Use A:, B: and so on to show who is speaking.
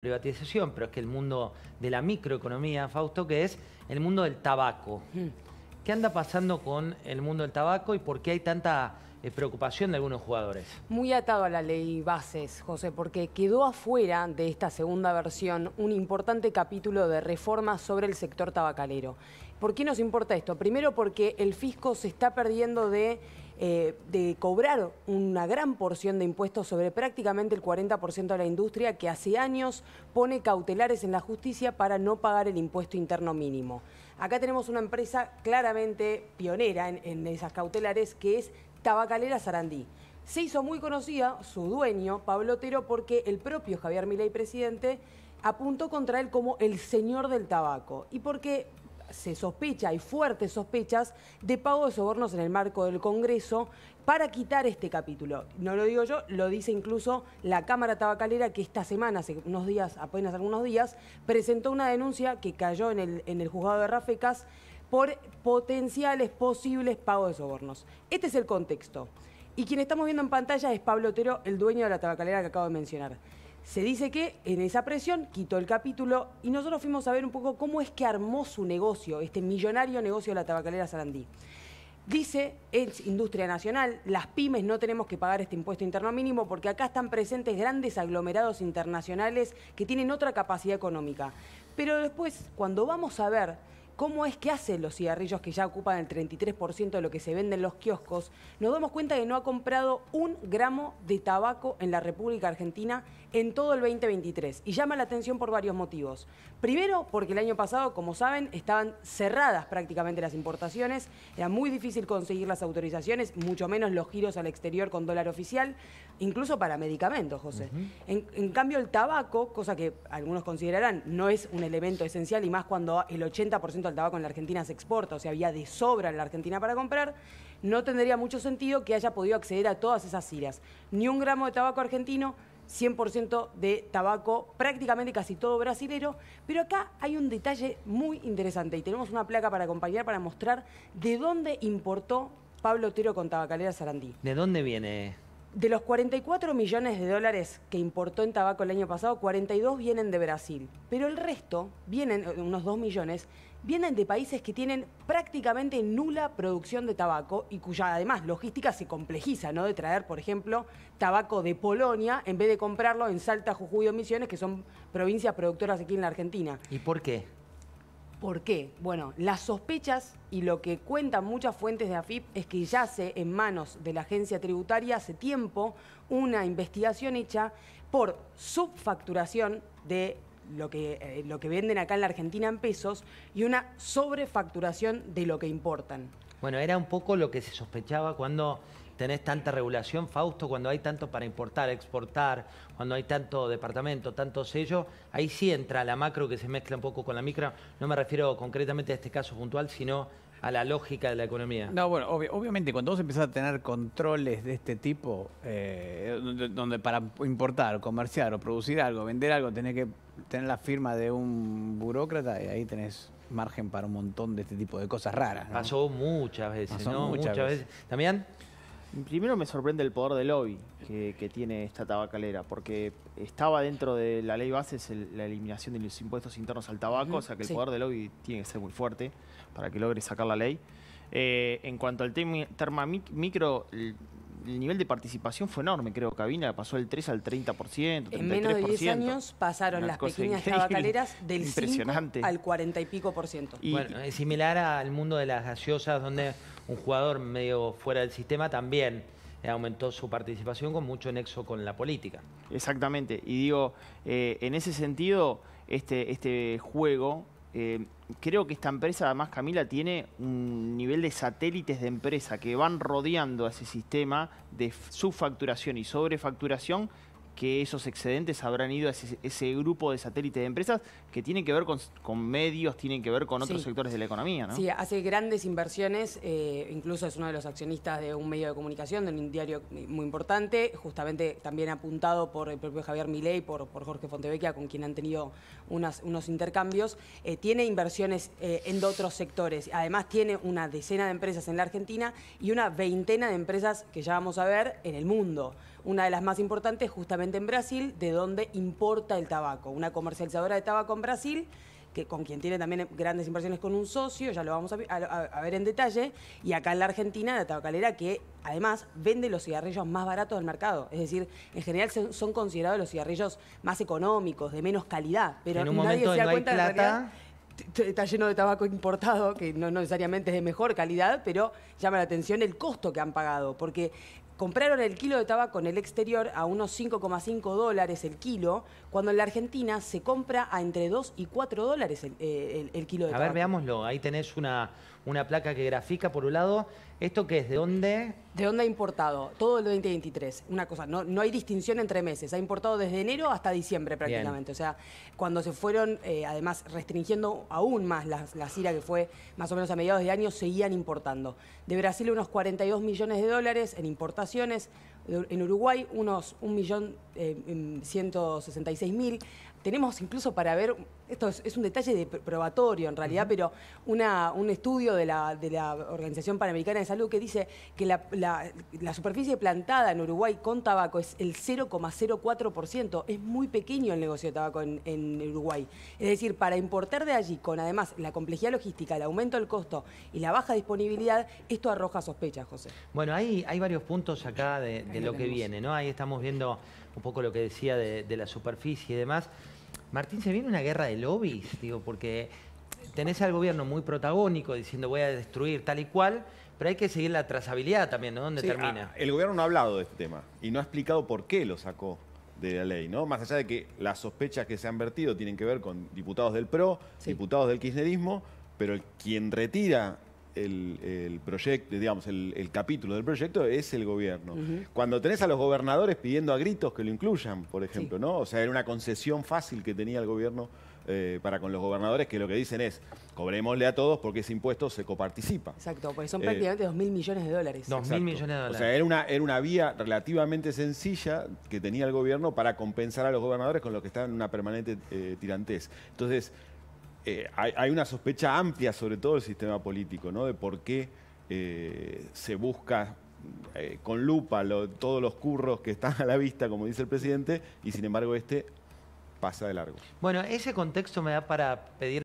A: privatización, pero es que el mundo de la microeconomía, Fausto, que es el mundo del tabaco.
B: Mm.
A: ¿Qué anda pasando con el mundo del tabaco y por qué hay tanta eh, preocupación de algunos jugadores?
B: Muy atado a la ley bases, José, porque quedó afuera de esta segunda versión un importante capítulo de reforma sobre el sector tabacalero. ¿Por qué nos importa esto? Primero porque el fisco se está perdiendo de, eh, de cobrar una gran porción de impuestos sobre prácticamente el 40% de la industria que hace años pone cautelares en la justicia para no pagar el impuesto interno mínimo. Acá tenemos una empresa claramente pionera en, esas cautelares que es Tabacalera Sarandí. Se hizo muy conocida su dueño, Pablo Otero, porque el propio Javier Milei, presidente, apuntó contra él como el señor del tabaco. Y porque se sospecha, hay fuertes sospechas de pago de sobornos en el marco del Congreso para quitar este capítulo. No lo digo yo, lo dice incluso la Cámara Tabacalera que esta semana, hace unos días, apenas algunos días, presentó una denuncia que cayó en el, en el juzgado de Rafecas por potenciales posibles pagos de sobornos. Este es el contexto. Y quien estamos viendo en pantalla es Pablo Otero, el dueño de la tabacalera que acabo de mencionar. Se dice que en esa presión quitó el capítulo y nosotros fuimos a ver un poco cómo es que armó su negocio, este millonario negocio de la tabacalera Sarandí. Dice, es industria nacional, las pymes no tenemos que pagar este impuesto interno mínimo porque acá están presentes grandes aglomerados internacionales que tienen otra capacidad económica. Pero después, cuando vamos a ver cómo es que hacen los cigarrillos que ya ocupan el 33% de lo que se vende en los kioscos, nos damos cuenta que no ha comprado un gramo de tabaco en la República Argentina en todo el 2023. Y llama la atención por varios motivos. Primero, porque el año pasado, como saben, estaban cerradas prácticamente las importaciones, era muy difícil conseguir las autorizaciones, mucho menos los giros al exterior con dólar oficial, incluso para medicamentos, José. Uh -huh. en, en cambio, el tabaco, cosa que algunos considerarán no es un elemento esencial y más cuando el 80% del tabaco en la Argentina se exporta, o sea, había de sobra en la Argentina para comprar, no tendría mucho sentido que haya podido acceder a todas esas ciras. Ni un gramo de tabaco argentino, 100% de tabaco, prácticamente casi todo brasilero, pero acá hay un detalle muy interesante y tenemos una placa para acompañar para mostrar de dónde importó Pablo Otero con Tabacalera Sarandí.
A: ¿De dónde viene?
B: De los 44 millones de dólares que importó en tabaco el año pasado, 42 vienen de Brasil, pero el resto, vienen unos 2 millones, vienen de países que tienen prácticamente nula producción de tabaco y cuya además logística se complejiza, ¿no? De traer, por ejemplo, tabaco de Polonia en vez de comprarlo en Salta, Jujuy o Misiones, que son provincias productoras aquí en la Argentina.
A: ¿Y por qué?
B: ¿Por qué? Bueno, las sospechas y lo que cuentan muchas fuentes de AFIP es que yace en manos de la agencia tributaria hace tiempo una investigación hecha por subfacturación de lo que, eh, lo que venden acá en la Argentina en pesos y una sobrefacturación de lo que importan.
A: Bueno, era un poco lo que se sospechaba cuando tenés tanta regulación, Fausto, cuando hay tanto para importar, exportar, cuando hay tanto departamento, tanto sello, ahí sí entra la macro que se mezcla un poco con la micro. No me refiero concretamente a este caso puntual, sino a la lógica de la economía.
C: No, bueno, ob obviamente cuando vos empezás a tener controles de este tipo, eh, donde, donde, para importar, comerciar o producir algo, vender algo, tenés que tener la firma de un burócrata y ahí tenés margen para un montón de este tipo de cosas raras. ¿no?
A: Pasó muchas veces,
C: Pasó
A: ¿no?
C: muchas
A: Muchas,
C: veces.
A: veces. ¿También?
D: Primero me sorprende el poder de lobby que, que tiene esta tabacalera, porque estaba dentro de la ley base es el- la eliminación de los impuestos internos al tabaco, o sea que el
B: sí.
D: poder de lobby tiene que ser muy fuerte para que logre sacar la ley. Eh, en cuanto al tema terma mic- micro, el, el nivel de participación fue enorme, creo. Cabina pasó del 3 al 30%.
B: En menos de 10
D: 33%.
B: años pasaron
D: Una
B: las pequeñas tabacaleras del 5
D: Impresionante.
B: al 40 y pico por ciento.
D: Y-
A: bueno, es similar al mundo de las gaseosas, donde un jugador medio fuera del sistema también eh, aumentó su participación con mucho nexo con la política.
D: Exactamente. Y digo, eh, en ese sentido, este, este juego, eh, creo que esta empresa, además Camila, tiene un nivel de satélites de empresa que van rodeando a ese sistema de subfacturación y sobrefacturación que esos excedentes habrán ido a ese, ese grupo de satélites de empresas que tienen que ver con, con medios, tienen que ver con otros
B: Sí.
D: sectores de la economía, ¿no?
B: Sí, hace grandes inversiones, eh, incluso es uno de los accionistas de un medio de comunicación, de un diario muy importante, justamente también apuntado por el propio Javier Milei, por, por Jorge Fontevecchia, con quien han tenido unas- unos intercambios. Eh, tiene inversiones eh, en otros sectores, además tiene una decena de empresas en la Argentina y una veintena de empresas que ya vamos a ver en el mundo. Una de las más importantes justamente en Brasil, de donde importa el tabaco. Una comercializadora de tabaco en Brasil que con quien tiene también grandes inversiones con un socio, ya lo vamos a, ver en detalle, y acá en la Argentina, la tabacalera, que además vende los cigarrillos más baratos del mercado. Es decir, en general son considerados los cigarrillos más económicos, de menos calidad, pero nadie se da cuenta plata... está lleno de tabaco importado, que no necesariamente es de mejor calidad, pero llama la atención el costo que han pagado, porque compraron el kilo de tabaco en el exterior a unos 5,5 dólares el kilo, cuando en la Argentina se compra a entre 2 y 4 dólares el, eh, kilo de tabaco.
A: A ver, veámoslo. Ahí tenés una, una placa que grafica, por un lado, ¿esto qué es? ¿De dónde?
B: ¿De dónde ha importado? Todo el 2023. Una cosa, no, no hay distinción entre meses. Ha importado desde enero hasta diciembre prácticamente. O sea, cuando se fueron, eh, además, restringiendo aún más la, la CIRA, que fue más o menos a mediados de año, seguían importando. De Brasil unos 42 millones de dólares en importaciones, en Uruguay unos 1.166.000. Eh, tenemos incluso para ver, esto es, un detalle de probatorio en realidad, pero una, un estudio de la, de la, Organización Panamericana de Salud que dice que la, superficie plantada en Uruguay con tabaco es el 0,04%. Es muy pequeño el negocio de tabaco en, en, Uruguay. Es decir, para importar de allí, con además la complejidad logística, el aumento del costo y la baja disponibilidad, esto arroja sospechas, José.
A: Bueno, hay, hay varios puntos acá de, lo, que viene, ¿no? Ahí estamos viendo un poco lo que decía de, la superficie y demás. Martín, ¿se viene una guerra de lobbies? Digo, porque tenés al gobierno muy protagónico diciendo voy a destruir tal y cual, pero hay que seguir la trazabilidad también, ¿no? ¿Dónde termina?
E: Ah, el gobierno no ha hablado de este tema y no ha explicado por qué lo sacó de la ley, ¿no? Más allá de que las sospechas que se han vertido tienen que ver con diputados del PRO, diputados del kirchnerismo, pero quien retira el, proyecto, digamos, el, capítulo del proyecto es el gobierno. Cuando tenés a los gobernadores pidiendo a gritos que lo incluyan, por ejemplo, ¿no? O sea, era una concesión fácil que tenía el gobierno eh, para con los gobernadores que lo que dicen es cobrémosle a todos porque ese impuesto se coparticipa.
B: Exacto, porque son prácticamente 2 mil millones de dólares.
A: 2 mil millones de dólares.
E: O sea, era una, era una vía relativamente sencilla que tenía el gobierno para compensar a los gobernadores con los que estaban en una permanente eh, tirantez. Entonces, eh, hay, una sospecha amplia sobre todo el sistema político, ¿no? De por qué eh, se busca eh, con lupa todos los curros que están a la vista, como dice el presidente, y sin embargo este pasa de largo.
A: Bueno, ese contexto me da para pedir...